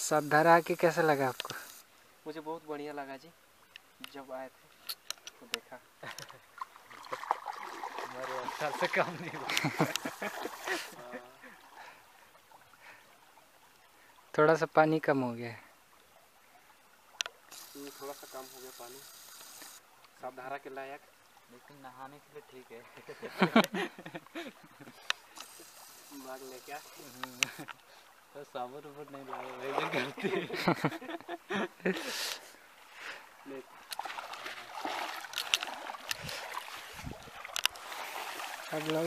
साधरा के कैसा लगा आपको? मुझे बहुत बढ़िया लगा जी। जब आए थे तो देखा। हमारे अवसर से कम नहीं हुआ। थोड़ा सा पानी कम हो गया थोड़ा सा कम हो गया पानी। सावधारा के लायक। लेकिन नहाने के लिए ठीक है। मांग ले क्या? तो साबुन उबुन नहीं लाए वही दिन करती अब लोग